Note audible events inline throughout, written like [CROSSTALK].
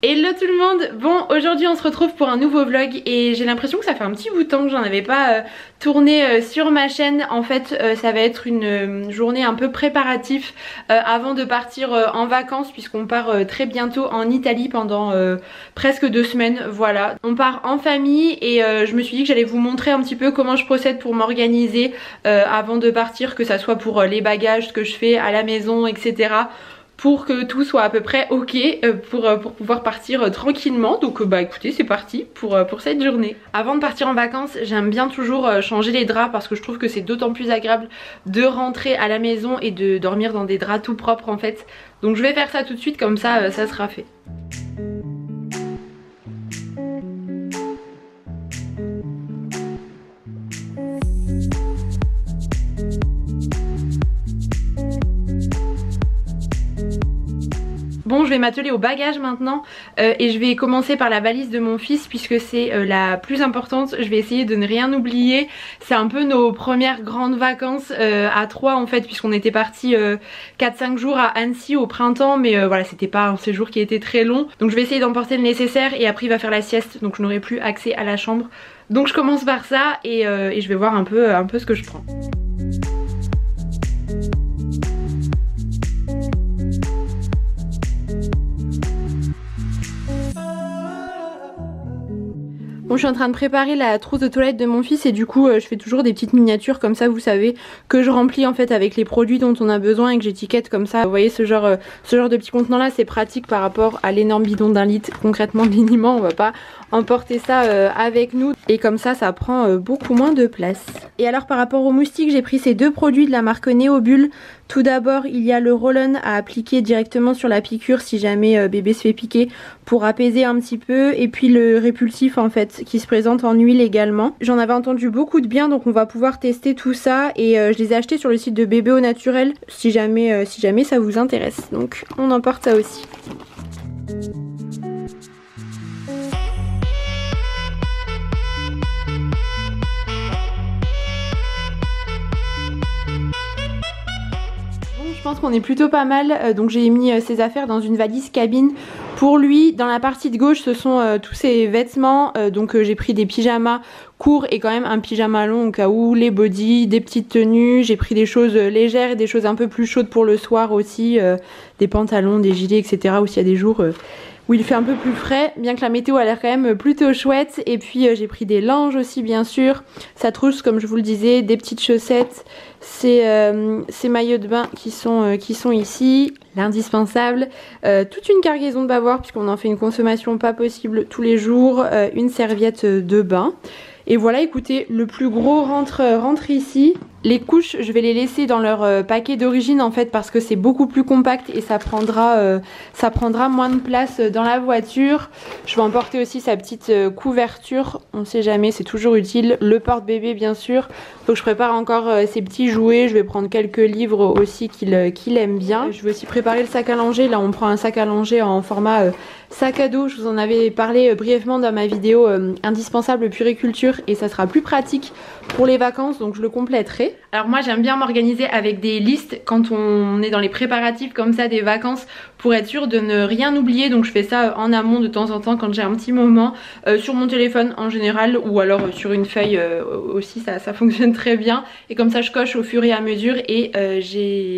Hello tout le monde. Bon aujourd'hui on se retrouve pour un nouveau vlog et j'ai l'impression que ça fait un petit bout de temps que j'en avais pas euh, tourné euh, sur ma chaîne. En fait euh, ça va être une journée un peu préparatif avant de partir en vacances puisqu'on part très bientôt en Italie pendant presque deux semaines. Voilà. On part en famille et je me suis dit que j'allais vous montrer un petit peu comment je procède pour m'organiser avant de partir que ça soit pour les bagages, ce que je fais à la maison etc pour que tout soit à peu près ok euh, pour, euh, pour pouvoir partir euh, tranquillement. Donc bah écoutez c'est parti pour cette journée. Avant de partir en vacances j'aime bien toujours changer les draps parce que je trouve que c'est d'autant plus agréable de rentrer à la maison et de dormir dans des draps tout propres en fait. Donc je vais faire ça tout de suite comme ça ça sera fait Bon je vais m'atteler au bagage maintenant euh, et je vais commencer par la valise de mon fils puisque c'est euh, la plus importante. Je vais essayer de ne rien oublier. C'est un peu nos premières grandes vacances euh, à trois en fait puisqu'on était parti 4-5 jours à Annecy au printemps mais voilà c'était pas un séjour qui était très long. Donc je vais essayer d'emporter le nécessaire et après il va faire la sieste donc je n'aurai plus accès à la chambre. Donc je commence par ça et, et je vais voir un peu, un peu ce que je prends. Bon je suis en train de préparer la trousse de toilette de mon fils et du coup euh, je fais toujours des petites miniatures comme ça vous savez que je remplis en fait avec les produits dont on a besoin et que j'étiquette comme ça. Vous voyez ce genre, euh, de petit contenant là c'est pratique par rapport à l'énorme bidon d'un litre concrètement [LAUGHS] minimum on va pas emporter ça euh, avec nous et comme ça ça prend beaucoup moins de place. Et alors par rapport aux moustiques j'ai pris ces deux produits de la marque Neobull tout d'abord, il y a le roll-on à appliquer directement sur la piqûre si jamais bébé se fait piquer pour apaiser un petit peu. Et puis le répulsif en fait qui se présente en huile également. J'en avais entendu beaucoup de bien donc on va pouvoir tester tout ça. Et euh, je les ai achetés sur le site de bébé au naturel si jamais, euh, si jamais ça vous intéresse. Donc on emporte ça aussi. pense qu'on est plutôt pas mal. Euh, donc j'ai mis ses affaires dans une valise cabine. Pour lui, dans la partie de gauche, ce sont euh, tous ses vêtements. donc j'ai pris des pyjamas courts et quand même un pyjama long au cas où, les bodys, des petites tenues. J'ai pris des choses légères et des choses un peu plus chaudes pour le soir aussi. des pantalons, des gilets, etc. Ou s'il y a des jours où il fait un peu plus frais, bien que la météo a l'air quand même plutôt chouette. Et puis j'ai pris des langes aussi bien sûr, sa trousse comme je vous le disais, des petites chaussettes, euh, ces, maillots de bain qui sont, euh, qui sont ici, l'indispensable, euh, toute une cargaison de bavoir puisqu'on en fait une consommation pas possible tous les jours, une serviette de bain. Et voilà, écoutez, le plus gros rentre, ici. Les couches, je vais les laisser dans leur euh, paquet d'origine en fait parce que c'est beaucoup plus compact et ça prendra, euh, ça prendra moins de place dans la voiture. Je vais emporter aussi sa petite euh, couverture, on sait jamais, c'est toujours utile. Le porte-bébé bien sûr. Faut que je prépare encore ses petits jouets. Je vais prendre quelques livres aussi qu'il aime bien. Je vais aussi préparer le sac à langer. Là on prend un sac à langer en format sac à dos. Je vous en avais parlé brièvement dans ma vidéo indispensable puriculture et ça sera plus pratique pour les vacances donc je le compléterai. Alors moi j'aime bien m'organiser avec des listes quand on est dans les préparatifs comme ça des vacances pour être sûr de ne rien oublier donc je fais ça en amont de temps en temps quand j'ai un petit moment euh, sur mon téléphone en général ou alors euh, sur une feuille euh, aussi ça, ça, [LAUGHS] fonctionne très bien et comme ça je coche au fur et à mesure et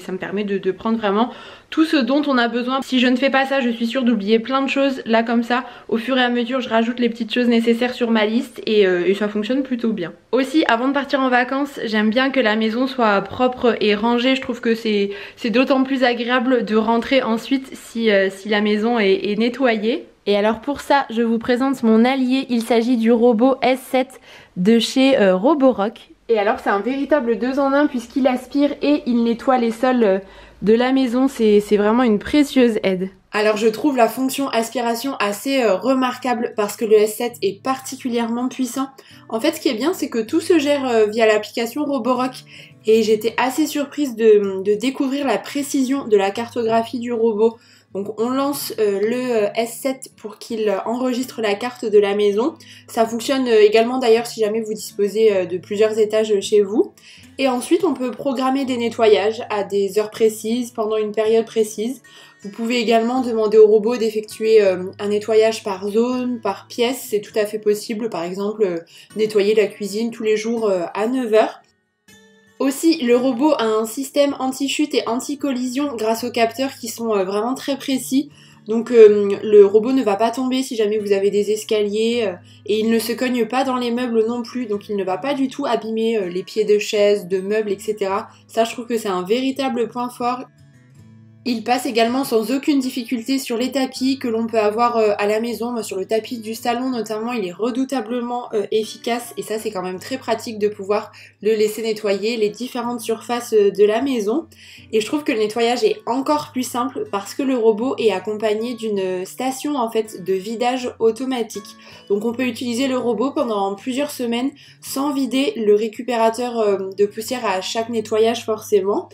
ça me permet de prendre vraiment tout ce dont on a besoin. Si je ne fais pas ça, je suis sûre d'oublier plein de choses. Là comme ça, au fur et à mesure, je rajoute les petites choses nécessaires sur ma liste et, et ça fonctionne plutôt bien. Aussi, avant de partir en vacances, j'aime bien que la maison soit propre et rangée. Je trouve que c'est d'autant plus agréable de rentrer ensuite si, euh, la maison est, nettoyée. Et alors pour ça, je vous présente mon allié. Il s'agit du robot S7 de chez euh, Roborock. Et alors c'est un véritable 2 en 1 puisqu'il aspire et il nettoie les sols euh, de la maison. C'est vraiment une précieuse aide. Alors je trouve la fonction aspiration assez euh, remarquable parce que le S7 est particulièrement puissant. En fait ce qui est bien c'est que tout se gère euh, via l'application Roborock et j'étais assez surprise de, découvrir la précision de la cartographie du robot. Donc on lance euh, le S7 pour qu'il enregistre la carte de la maison. Ça fonctionne également d'ailleurs si jamais vous disposez de plusieurs étages chez vous. Et ensuite on peut programmer des nettoyages à des heures précises, pendant une période précise. Vous pouvez également demander au robot d'effectuer un nettoyage par zone, par pièce, c'est tout à fait possible. Par exemple, nettoyer la cuisine tous les jours à 9h. Aussi, le robot a un système anti-chute et anti-collision grâce aux capteurs qui sont euh, vraiment très précis. Donc euh, le robot ne va pas tomber si jamais vous avez des escaliers euh, et il ne se cogne pas dans les meubles non plus. Donc il ne va pas du tout abîmer les pieds de chaises, de meubles, etc. Ça je trouve que c'est un véritable point fort. Il passe également sans aucune difficulté sur les tapis que l'on peut avoir euh, à la maison. sur le tapis du salon notamment, il est redoutablement euh, efficace et ça c'est quand même très pratique de pouvoir le laisser nettoyer les différentes surfaces euh, de la maison. Et je trouve que le nettoyage est encore plus simple parce que le robot est accompagné d'une station en fait de vidage automatique. Donc on peut utiliser le robot pendant plusieurs semaines sans vider le récupérateur de poussière à chaque nettoyage forcément.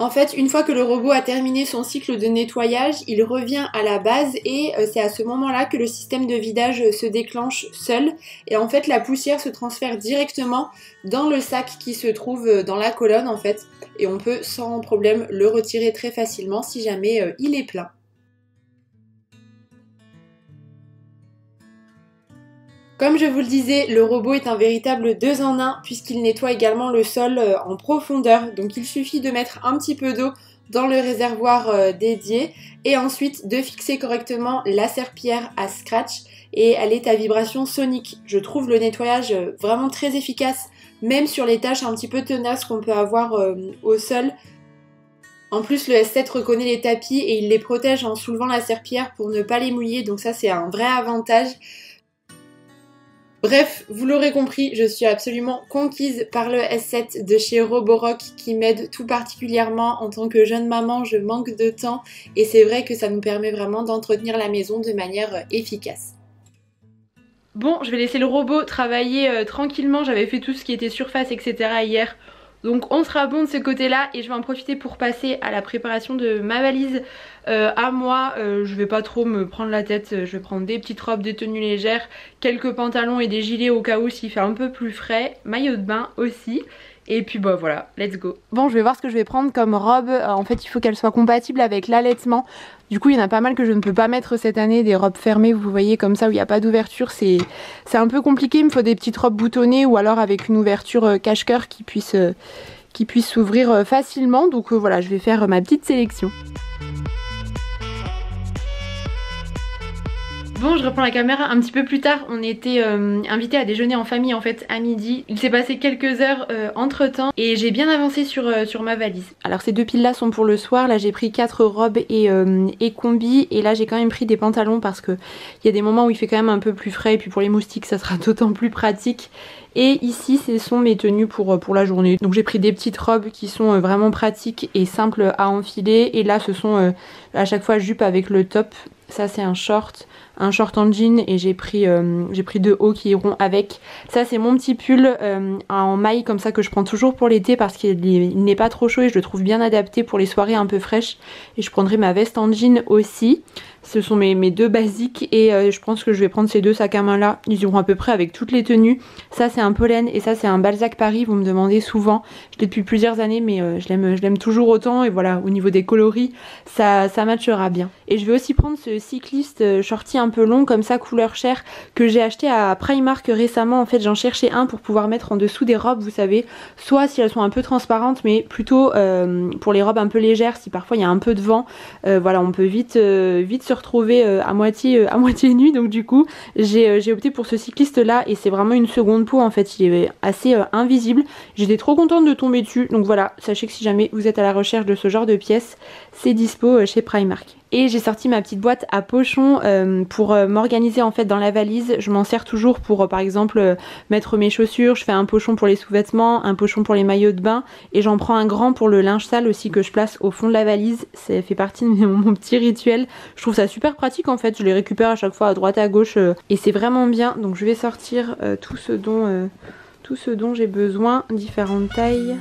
En fait, une fois que le robot a terminé son cycle de nettoyage, il revient à la base et euh, c'est à ce moment-là que le système de vidage se déclenche seul. Et en fait, la poussière se transfère directement dans le sac qui se trouve euh, dans la colonne en fait. Et on peut sans problème le retirer très facilement si jamais euh, il est plein. Comme je vous le disais, le robot est un véritable 2 en 1 puisqu'il nettoie également le sol euh, en profondeur. Donc il suffit de mettre un petit peu d'eau dans le réservoir euh, dédié et ensuite de fixer correctement la serpillère à scratch et elle est à vibration sonique. Je trouve le nettoyage euh, vraiment très efficace même sur les tâches un petit peu tenaces qu'on peut avoir au sol. En plus, le S7 reconnaît les tapis et il les protège en soulevant la serpillère pour ne pas les mouiller, donc ça c'est un vrai avantage. Bref, vous l'aurez compris, je suis absolument conquise par le S7 de chez Roborock qui m'aide tout particulièrement. En tant que jeune maman, je manque de temps et c'est vrai que ça nous permet vraiment d'entretenir la maison de manière efficace. Bon, je vais laisser le robot travailler euh, tranquillement, j'avais fait tout ce qui était surface etc hier donc on sera bon de ce côté là et je vais en profiter pour passer à la préparation de ma valise euh, à moi. Euh, je vais pas trop me prendre la tête, je vais prendre des petites robes, des tenues légères, quelques pantalons et des gilets au cas où s'il fait un peu plus frais, maillot de bain aussi. Et puis bah voilà, let's go. Bon, je vais voir ce que je vais prendre comme robe. Euh, en fait, il faut qu'elle soit compatible avec l'allaitement. Du coup, il y en a pas mal que je ne peux pas mettre cette année, des robes fermées, vous voyez, comme ça, où il n'y a pas d'ouverture. C'est un peu compliqué, il me faut des petites robes boutonnées ou alors avec une ouverture euh, cache-cœur qui puisse, euh, qui puisse s'ouvrir facilement. Donc voilà, je vais faire ma petite sélection. Bon, je reprends la caméra un petit peu plus tard. On était euh, invités à déjeuner en famille en fait à midi. Il s'est passé quelques heures euh, entre temps et j'ai bien avancé sur, euh, sur ma valise. Alors ces deux piles là sont pour le soir. Là j'ai pris quatre robes et, et combis et là j'ai quand même pris des pantalons parce que il y a des moments où il fait quand même un peu plus frais et puis pour les moustiques ça sera [LAUGHS] d'autant plus pratique. Et ici, ce sont mes tenues pour, pour la journée. Donc j'ai pris des petites robes qui sont vraiment pratiques et simples à enfiler. Et là, ce sont à chaque fois jupe avec le top. Ça, c'est un short un short en jean et j'ai pris, euh, pris deux hauts qui iront avec. Ça c'est mon petit pull euh, en maille comme ça que je prends toujours pour l'été parce qu'il n'est pas trop chaud et je le trouve bien adapté pour les soirées un peu fraîches. Et je prendrai ma veste en jean aussi. Ce sont mes, deux basiques et euh, je pense que je vais prendre ces deux sacs à main là. Ils iront à peu près avec toutes les tenues. Ça c'est un pollen et ça c'est un Balzac Paris. Vous me demandez souvent. Je l'ai depuis plusieurs années mais euh, je l'aime toujours autant. Et voilà, au niveau des coloris, ça, ça matchera bien. Et je vais aussi prendre ce cycliste euh, shorty un peu long comme ça, couleur chair, que j'ai acheté à Primark récemment. En fait j'en cherchais un pour pouvoir mettre en dessous des robes, vous savez. Soit si elles sont un peu transparentes mais plutôt pour les robes un peu légères, si parfois il y a un peu de vent. voilà, on peut vite, vite retrouver euh, à moitié euh, à [LAUGHS] moitié donc du coup euh, j'ai opté pour ce cycliste là et c'est vraiment une seconde peau en fait. Il est assez invisible. J'étais trop contente de tomber dessus. Donc voilà. Sachez que si jamais vous êtes à la recherche de ce genre de pièces c'est dispo chez Primark et j'ai sorti ma petite boîte à pochon euh, pour euh, m'organiser en fait dans la valise. Je m'en sers toujours pour euh, par exemple mettre mes chaussures. Je fais un pochon pour les sous-vêtements, un pochon pour les maillots de bain. Et j'en prends un grand pour le linge sale aussi que je place au fond de la valise. Ça fait partie de [LAUGHS] mon, petit rituel. Je trouve ça super pratique en fait. Je les récupère à chaque fois à droite à gauche. et c'est vraiment bien. Donc je vais sortir tout ce dont j'ai besoin. Différentes tailles.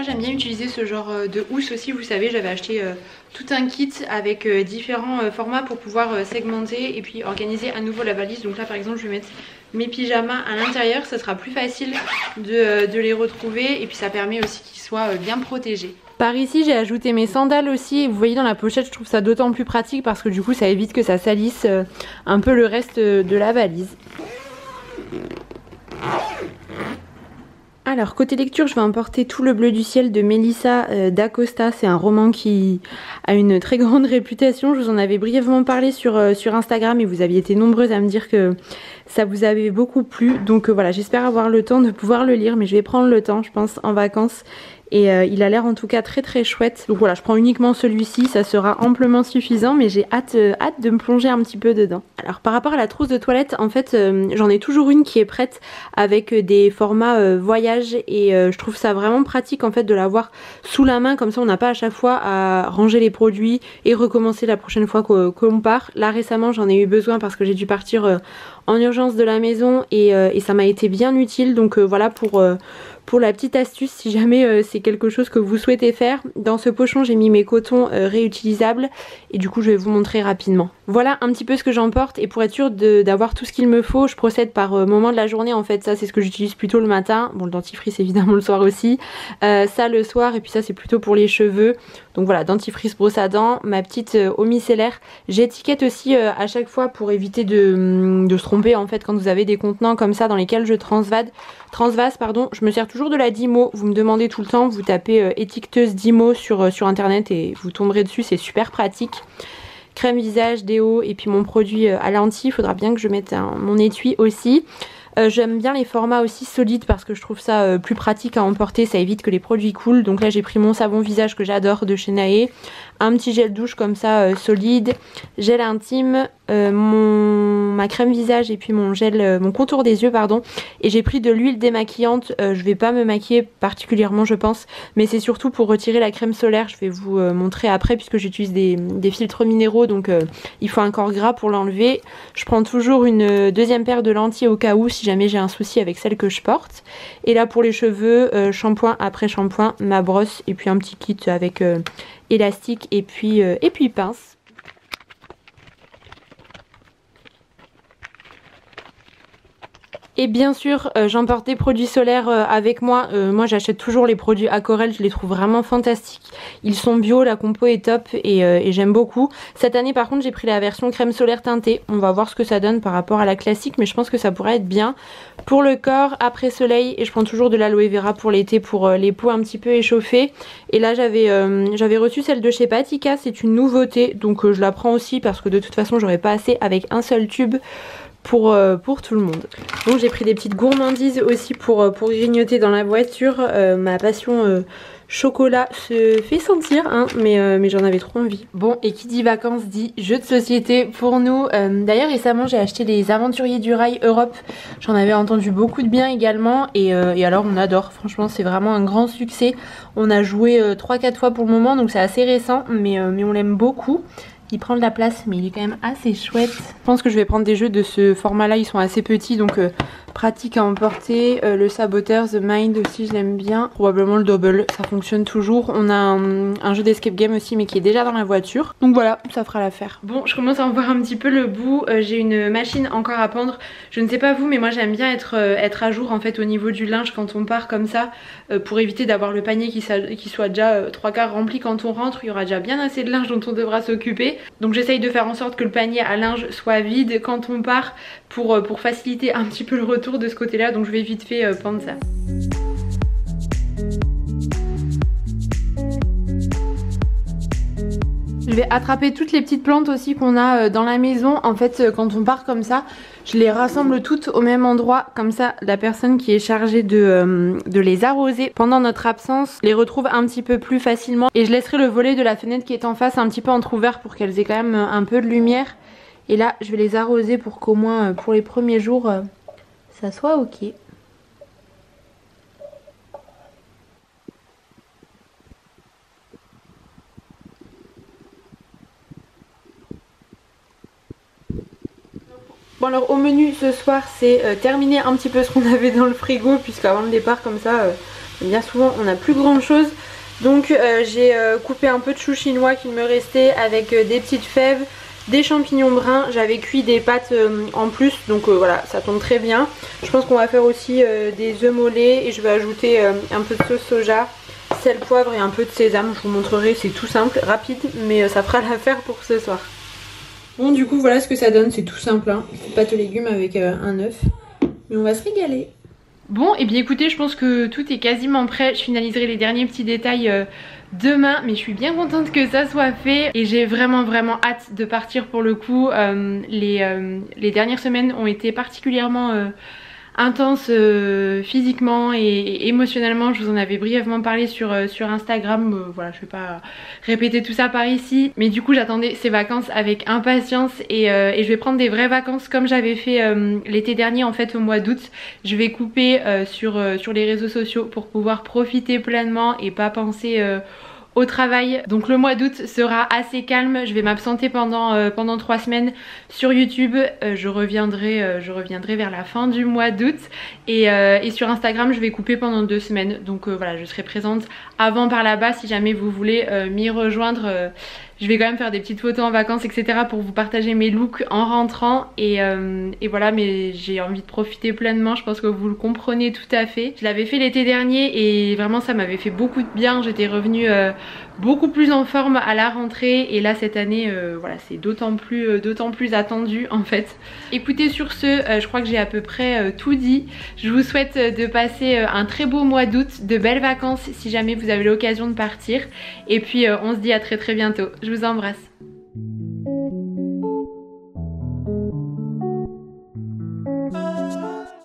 Utiliser ce genre de housse aussi? Vous savez, j'avais acheté tout un kit avec différents formats pour pouvoir segmenter et puis organiser à nouveau la valise. Donc là par exemple je vais mettre mes pyjamas à l'intérieur, ça sera plus facile de, de les retrouver et puis ça permet aussi qu'ils soient bien protégés. Par ici j'ai ajouté mes sandales aussi vous voyez dans la pochette je trouve ça d'autant plus pratique parce que du coup ça évite que ça salisse euh, un peu le reste de la valise. Alors côté lecture je vais emporter tout le bleu du ciel de Melissa euh, d'Acosta. C'est un roman qui a une très grande [LAUGHS] réputation. Je vous en avais brièvement parlé sur, euh, sur Instagram et vous aviez été nombreuses à me dire que ça vous avait beaucoup plu. Donc voilà j'espère avoir le temps de pouvoir le lire mais je vais prendre le temps je pense en vacances et euh, il a l'air en tout cas très très chouette. Donc voilà, je prends uniquement celui-ci, ça sera amplement suffisant, mais j'ai hâte, euh, hâte de me plonger un petit peu dedans. Alors par rapport à la trousse de toilette, en fait, euh, j'en ai toujours une qui est prête avec des formats voyage et je trouve ça vraiment pratique en fait de l'avoir sous la main, comme ça on n'a pas à chaque fois à ranger les produits et recommencer la prochaine fois qu'on part. Là récemment j'en ai eu besoin parce que j'ai dû partir en urgence de la maison et, et ça m'a été bien utile, donc voilà pour pour la petite astuce, si jamais euh, c'est quelque chose que vous souhaitez faire, dans ce pochon j'ai mis mes cotons euh, réutilisables. Et du coup je vais vous montrer rapidement. Voilà un petit peu ce que j'emporte et pour être sûr d'avoir tout ce qu'il me faut, je procède par euh, moment de la journée en fait. Ça c'est ce que j'utilise plutôt le matin, bon le dentifrice [LAUGHS] évidemment le soir aussi, ça le soir et puis ça c'est plutôt pour les cheveux. Donc voilà, dentifrice, brosse à dents, ma petite eau micellaire. J'étiquette aussi à chaque fois pour éviter de, hum, de, se tromper en fait quand vous avez des contenants comme ça dans lesquels je transvade, transvase. Pardon, je me sers toujours de la Dimo. Vous me demandez tout le temps, vous tapez euh, étiqueteuse Dimo sur, euh, sur internet et vous tomberez dessus, c'est super pratique. Crème visage, déo et puis mon produit euh, à lentilles. Il faudra bien que je mette mon étui aussi. J'aime bien les formats aussi solides parce que je trouve ça plus pratique à emporter, ça évite que les produits coulent. Donc là j'ai pris mon savon visage que j'adore de chez Nae, un petit gel douche comme ça solide, gel intime, euh, mon, ma crème visage et puis mon gel, euh, mon contour des yeux pardon. Et j'ai pris de l'huile démaquillante, euh, je vais pas me maquiller particulièrement je pense. Mais c'est surtout pour retirer la crème solaire, je vais vous montrer après puisque j'utilise des, des, filtres minéraux. Donc il faut un corps gras pour l'enlever, je prends toujours une deuxième paire de lentilles au cas où jamais j'ai un souci avec celle que je porte. Et là pour les cheveux, shampoing après shampoing, ma brosse et puis un petit kit avec élastique et puis, et puis pince Et bien sûr, euh, j'emporte des produits solaires euh, avec moi. Euh, moi, j'achète toujours les produits Aquarelle, je les trouve vraiment fantastiques. Ils sont bio, la compo est top et, j'aime beaucoup. Cette année, par contre, j'ai pris la version crème solaire teintée. On va voir ce que ça donne par rapport à la classique, mais je pense que ça pourrait être bien. Pour le corps, après soleil, et je prends toujours de l'aloe vera pour l'été pour les peaux un petit peu échauffées. Et là, j'avais reçu celle de chez Patika, c'est une nouveauté, donc je la prends aussi parce que de toute façon, j'aurais pas assez avec un seul tube pour, euh, pour tout le monde. Donc j'ai pris des petites gourmandises aussi pour, euh, pour grignoter dans la voiture. Euh, ma passion chocolat se fait sentir, hein, mais, j'en avais trop envie. Bon, et qui dit vacances dit jeu de société pour nous. D'ailleurs récemment j'ai acheté les Aventuriers du Rail Europe. J'en avais entendu beaucoup de bien également et, alors on adore. Franchement c'est vraiment un grand succès. On a joué 3-4 fois pour le moment donc c'est assez récent mais on l'aime beaucoup. Il prend de la place mais il est quand même assez chouette. Je pense que je vais prendre des jeux de ce format là, ils sont assez petits donc euh, pratique à emporter. Euh, le saboteur, The Mind aussi je l'aime bien. Probablement le double, ça fonctionne toujours. On a un, jeu d'escape game aussi mais qui est déjà dans la voiture. Donc voilà, ça fera l'affaire. Bon, je commence à en voir un petit peu le bout. Euh, j'ai une machine encore à pendre. Je ne sais pas vous mais moi j'aime bien être, euh, être à jour en fait au niveau du linge quand on part comme ça pour éviter d'avoir le panier qui, soit déjà trois quarts rempli quand on rentre. Il y aura déjà bien assez de linge dont on devra s'occuper. Donc j'essaye de faire en sorte que le panier à linge soit vide quand on part pour, pour faciliter un petit peu le retour de ce côté là donc je vais vite fait euh, pendre ça. Je vais attraper toutes les petites plantes aussi qu'on a euh, dans la maison. En fait, euh, quand on part comme ça, je les rassemble toutes au même endroit. Comme ça, la personne qui est chargée de, de, les arroser pendant notre absence les retrouve un petit peu plus facilement. Et je laisserai le volet de la fenêtre qui est en face un petit peu entrouvert pour qu'elles aient quand même un peu de lumière. Et là, je vais les arroser pour qu'au moins pour les premiers jours, ça soit ok. Bon alors au menu ce soir c'est euh, terminer un petit peu ce qu'on [LAUGHS] avait dans le frigo puisque avant le départ comme ça euh, bien souvent on n'a plus grand chose Donc j'ai coupé un peu de chou chinois qu'il me restait avec des petites fèves, des champignons bruns, j'avais cuit des pâtes en plus donc voilà ça tombe très bien. Je pense qu'on va faire aussi des œufs mollets et je vais ajouter un peu de sauce soja sel, poivre et un peu de sésame. Je vous montrerai, c'est tout simple, rapide, mais euh, ça fera [LAUGHS] l'affaire pour ce soir. Bon, du coup, voilà ce que ça donne. C'est tout simple, hein. pâte aux légumes avec euh, un œuf. Mais on va se régaler. Bon, et eh bien écoutez, je pense que tout est quasiment prêt. Je finaliserai les derniers petits détails euh, demain, mais je suis bien contente que ça soit fait. Et j'ai vraiment, vraiment hâte de partir pour le coup. les, les, dernières semaines ont été particulièrement intense euh, physiquement et, émotionnellement. Je vous en avais brièvement parlé sur, euh, Instagram. Euh, voilà, je vais pas répéter tout ça par ici. Mais du coup, j'attendais ces vacances avec impatience et, et, je vais prendre des vraies vacances comme j'avais fait l'été dernier en fait au mois d'août. Je vais couper sur, sur les réseaux sociaux pour pouvoir profiter pleinement et pas penser au travail. Donc le mois d'août sera assez calme. Je vais m'absenter pendant, euh, pendant trois semaines sur YouTube. Euh, je, reviendrai, euh, je reviendrai vers la fin du mois d'août. Et, et, sur Instagram, je vais couper pendant deux semaines. Donc voilà, je serai présente avant par là-bas si jamais vous voulez m'y rejoindre. Je vais quand même faire des petites photos en vacances, etc. pour vous partager mes looks en rentrant. Et, euh, et voilà, mais j'ai envie de profiter pleinement. Je pense que vous le comprenez tout à fait. Je l'avais fait l'été dernier et vraiment ça m'avait fait beaucoup de bien. J'étais revenue euh, beaucoup plus en forme à la rentrée. Et là, cette année, euh, voilà, c'est d'autant plus, d'autant plus attendu en fait. Écoutez, sur ce, je crois que j'ai à peu près tout dit. Je vous souhaite de passer un très beau mois d'août, de belles vacances si jamais vous avez l'occasion de partir. Et puis, on se dit à très très bientôt. Je vous embrasse.